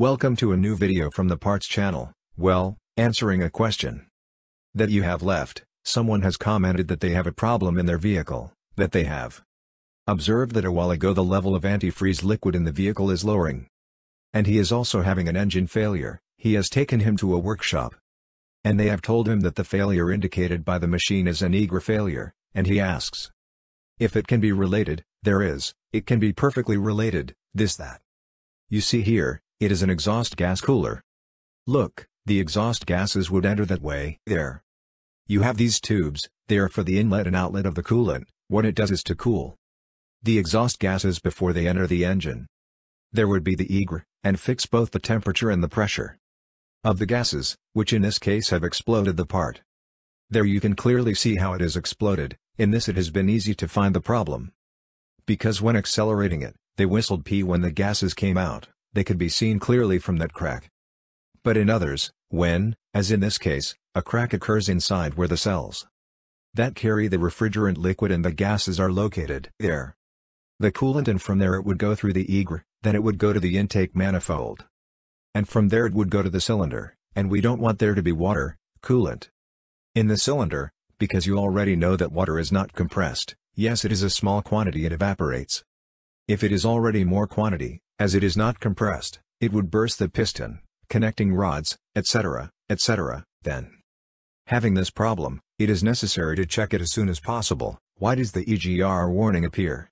Welcome to a new video from the Parts channel, well, answering a question that you have left, someone has commented that they have a problem in their vehicle, that they have observed that a while ago the level of antifreeze liquid in the vehicle is lowering. And he is also having an engine failure, he has taken him to a workshop. And they have told him that the failure indicated by the machine is an eGR failure, and he asks if it can be related, there is, it can be perfectly related, this that. You see here, it is an exhaust gas cooler. Look, the exhaust gases would enter that way. There. You have these tubes, they are for the inlet and outlet of the coolant, what it does is to cool the exhaust gases before they enter the engine. There would be the eGR, and fix both the temperature and the pressure of the gases, which in this case have exploded the part. There you can clearly see how it is exploded, in this it has been easy to find the problem. Because when accelerating it, they whistled P when the gases came out, they could be seen clearly from that crack. But in others, when, as in this case, a crack occurs inside where the cells that carry the refrigerant liquid and the gases are located there. The coolant and from there it would go through the eGR, then it would go to the intake manifold. And from there it would go to the cylinder, and we don't want there to be water, coolant. In the cylinder, because you already know that water is not compressed, yes it is a small quantity it evaporates. If it is already more quantity, as it is not compressed, it would burst the piston, connecting rods, etc., etc., then. Having this problem, it is necessary to check it as soon as possible, why does the EGR warning appear?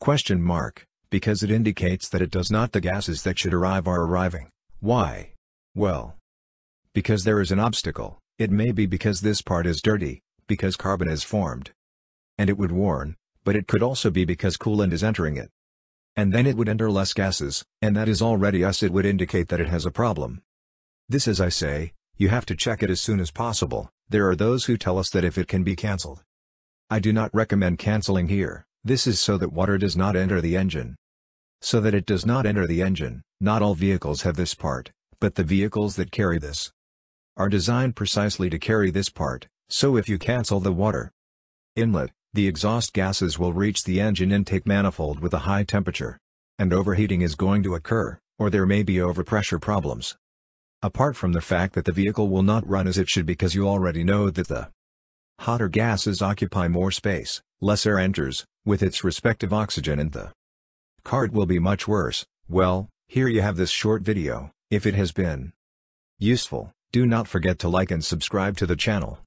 Question mark, because it indicates that it does not the gases that should arrive are arriving, why? Well. Because there is an obstacle, it may be because this part is dirty, because carbon is formed. And it would warn, but it could also be because coolant is entering it. And then it would enter less gases, and that is already us it would indicate that it has a problem. This as I say, you have to check it as soon as possible, there are those who tell us that if it can be cancelled. I do not recommend cancelling here, this is so that water does not enter the engine. So that it does not enter the engine, not all vehicles have this part, but the vehicles that carry this are designed precisely to carry this part, so if you cancel the water inlet, the exhaust gases will reach the engine intake manifold with a high temperature. And overheating is going to occur, or there may be overpressure problems. Apart from the fact that the vehicle will not run as it should because you already know that the hotter gases occupy more space, less air enters, with its respective oxygen and the card will be much worse. Well, here you have this short video, if it has been useful, do not forget to like and subscribe to the channel.